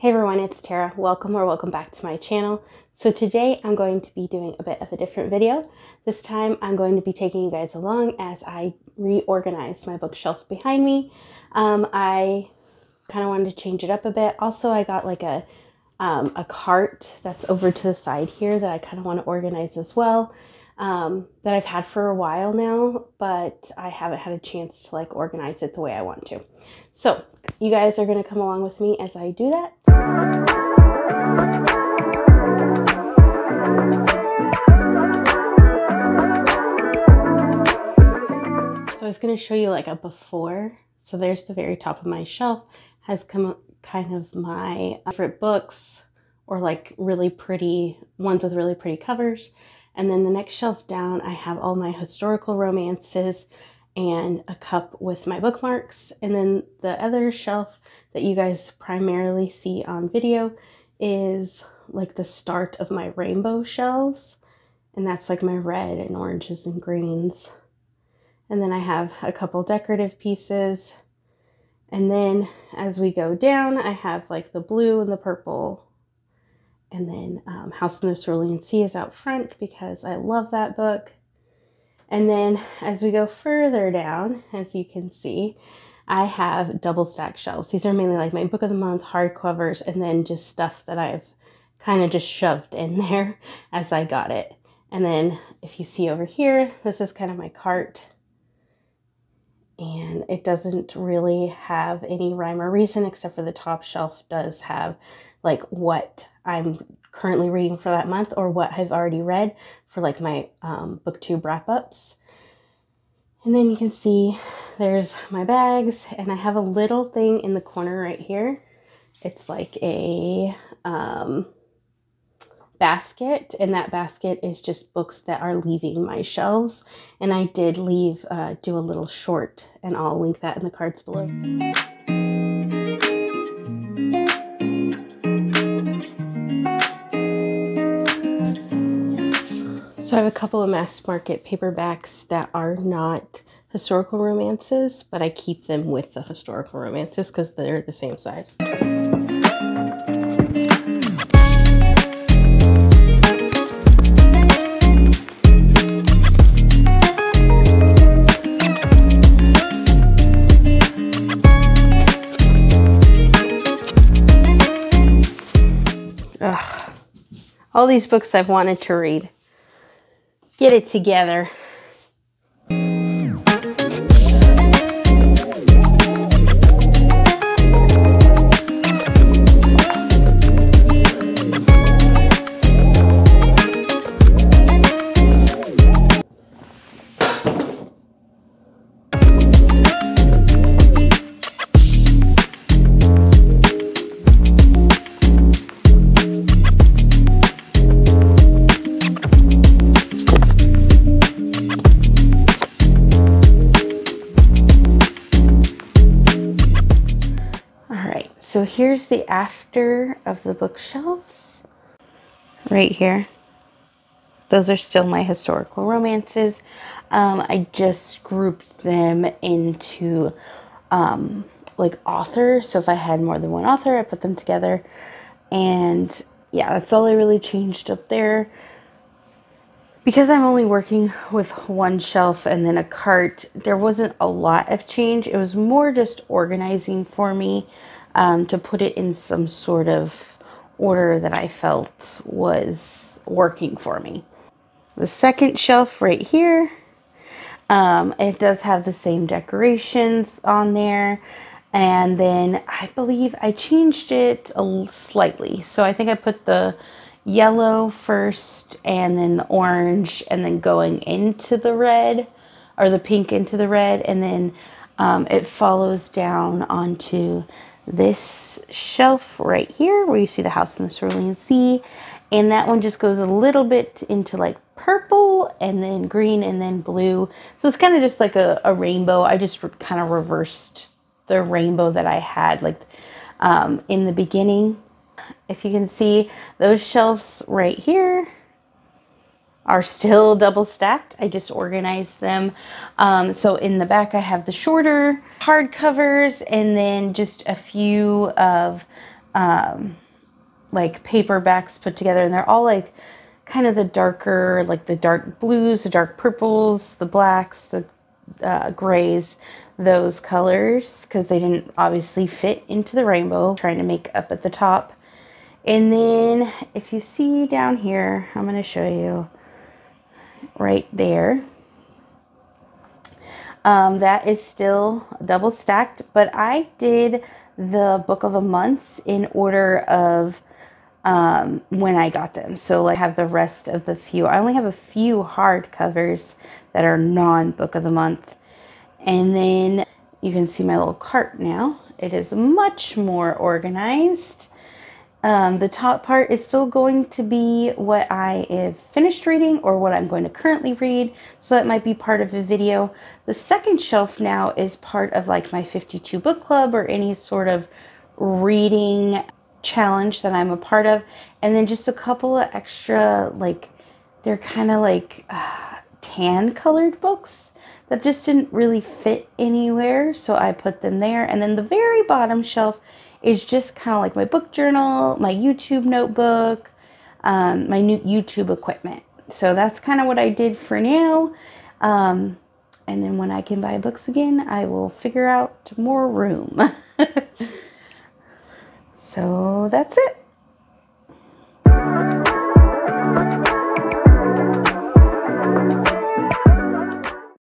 Hey everyone, it's Tara. Welcome or welcome back to my channel. So today I'm going to be doing a bit of a different video. This time I'm going to be taking you guys along as I reorganize my bookshelf behind me. Um, I kind of wanted to change it up a bit. Also, I got like a, um, a cart that's over to the side here that I kind of want to organize as well. Um, that I've had for a while now, but I haven't had a chance to like organize it the way I want to. So you guys are going to come along with me as I do that. So I was going to show you like a before. So there's the very top of my shelf has come kind of my favorite books or like really pretty ones with really pretty covers. And then the next shelf down, I have all my historical romances and a cup with my bookmarks. And then the other shelf that you guys primarily see on video is like the start of my rainbow shelves. And that's like my red and oranges and greens. And then I have a couple decorative pieces. And then as we go down, I have like the blue and the purple. And then um, House in the Cerulean Sea is out front because I love that book. And then as we go further down, as you can see, I have double stack shelves. These are mainly like my book of the month hardcovers and then just stuff that I've kind of just shoved in there as I got it. And then if you see over here, this is kind of my cart. And it doesn't really have any rhyme or reason except for the top shelf does have like what I'm currently reading for that month or what I've already read for like my um, booktube wrap ups. And then you can see there's my bags and I have a little thing in the corner right here. It's like a um, basket and that basket is just books that are leaving my shelves. And I did leave, uh, do a little short and I'll link that in the cards below. So I have a couple of mass market paperbacks that are not historical romances, but I keep them with the historical romances because they're the same size. Ugh. All these books I've wanted to read. Get it together. So here's the after of the bookshelves right here. Those are still my historical romances. Um, I just grouped them into um, like author. So if I had more than one author, I put them together. And yeah, that's all I really changed up there. Because I'm only working with one shelf and then a cart, there wasn't a lot of change. It was more just organizing for me um, to put it in some sort of order that I felt was working for me. The second shelf right here, um, it does have the same decorations on there. And then I believe I changed it slightly. So I think I put the yellow first and then the orange and then going into the red or the pink into the red. And then um, it follows down onto this shelf right here where you see the house in the Cerulean Sea. And that one just goes a little bit into like purple and then green and then blue. So it's kind of just like a, a rainbow. I just kind of reversed the rainbow that I had like um, in the beginning. If you can see those shelves right here are still double stacked. I just organized them. Um, so in the back, I have the shorter hardcovers and then just a few of um, like paperbacks put together, and they're all like kind of the darker, like the dark blues, the dark purples, the blacks, the uh, grays, those colors, because they didn't obviously fit into the rainbow, trying to make up at the top. And then if you see down here, I'm going to show you right there. Um, that is still double stacked, but I did the book of the months in order of um, when I got them. So like, I have the rest of the few. I only have a few hard covers that are non-book of the month. And then you can see my little cart now. It is much more organized. Um, the top part is still going to be what I have finished reading or what I'm going to currently read. So that might be part of a video. The second shelf now is part of like my 52 book club or any sort of reading challenge that I'm a part of. And then just a couple of extra, like, they're kind of like uh, tan colored books that just didn't really fit anywhere. So I put them there. And then the very bottom shelf is just kind of like my book journal, my YouTube notebook, um, my new YouTube equipment. So that's kind of what I did for now. Um, and then when I can buy books again, I will figure out more room. so that's it.